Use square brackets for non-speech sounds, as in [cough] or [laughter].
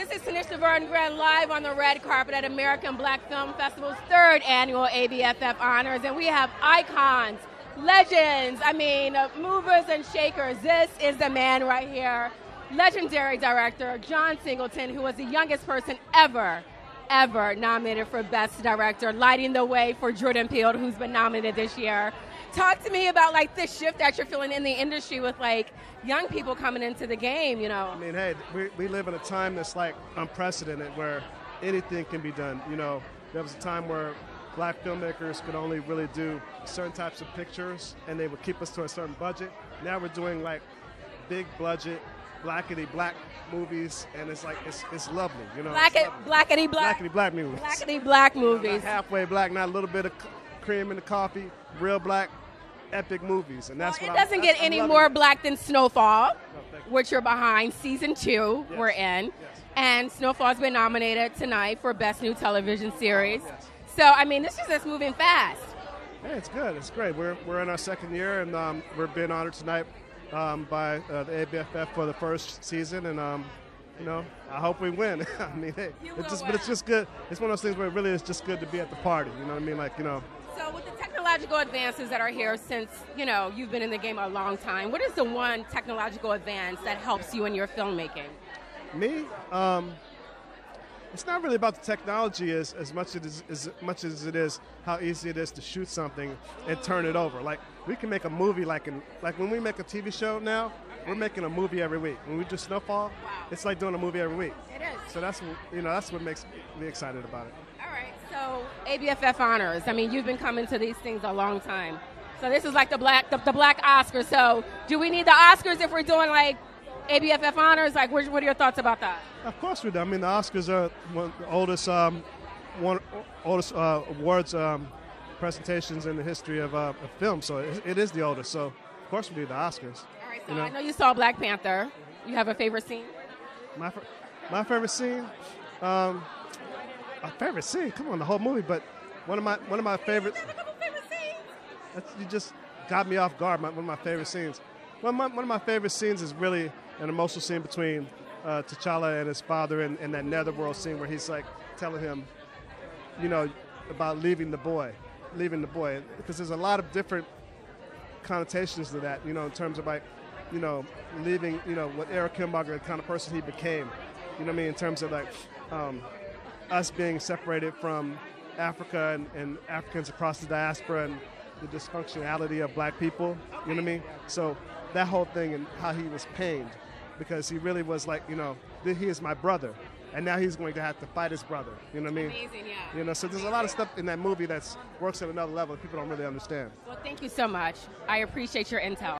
This is Tanisha LaVerne Grant live on the red carpet at American Black Film Festival's third annual ABFF Honors, and we have icons, legends, I mean, movers and shakers. This is the man right here, legendary director John Singleton, who was the youngest person ever, ever nominated for Best Director, lighting the way for Jordan Peele, who's been nominated this year talk to me about like this shift that you're feeling in the industry with like young people coming into the game. You know. I mean, hey, we, we live in a time that's like unprecedented where anything can be done. You know, there was a time where black filmmakers could only really do certain types of pictures and they would keep us to a certain budget. Now we're doing like big budget, blackity black movies, and it's like it's, it's lovely, you know. Black, blackety black. Blackety black movies. blackity black movies. Not halfway black, not a little bit of cream in the coffee. Real black epic movies, and that's well, it doesn't get any more black than Snowfall, which you're behind. Season two, yes. we're in, yes. and Snowfall's been nominated tonight for Best New Television Series. Yes. So I mean, this is just moving fast. Hey, it's good. It's great. We're we're in our second year, and um, we're being honored tonight um, by uh, the ABFF for the first season, and um, you know, I hope we win. [laughs] I mean, hey, it's just, but it's just good. It's one of those things where it really is just good to be at the party. You know what I mean? Like, you know, so, with the technological advances that are here since you know you've been in the game a long time, what is the one technological advance that helps you in your filmmaking? Me, um, it's not really about the technology as, as much as as much as it is how easy it is to shoot something and turn it over. Like we can make a movie like in like when we make a TV show now, we're making a movie every week. When we do Snowfall, wow. it's like doing a movie every week. It is. So that's you know that's what makes me excited about it. So ABFF honors. I mean, you've been coming to these things a long time. So this is like the black the, the black Oscars. So do we need the Oscars if we're doing like ABFF honors? Like, what, what are your thoughts about that? Of course we do. I mean, the Oscars are one the oldest um, one oldest uh, awards um, presentations in the history of, uh, of film. So it, it is the oldest. So of course we do the Oscars. All right. So you know? I know you saw Black Panther. You have a favorite scene? My my favorite scene. Um, my favorite scene. Come on, the whole movie. But one of my one of my favorites. That's, you just got me off guard. My, one of my favorite scenes. One of my, one of my favorite scenes is really an emotional scene between uh, T'Challa and his father in, in that netherworld scene where he's like telling him, you know, about leaving the boy, leaving the boy, because there's a lot of different connotations to that. You know, in terms of like, you know, leaving, you know, what Eric Killmonger, the kind of person he became. You know what I mean? In terms of like, um, us being separated from Africa and, and, Africans across the diaspora and the dysfunctionality of black people. You know what I mean? So that whole thing and how he was pained because he really was like, you know, he is my brother. And now he's going to have to fight his brother. You know what I mean? Amazing, yeah. You know, so there's a lot of stuff in that movie that works at another level that people don't really understand. Well, thank you so much. I appreciate your intel.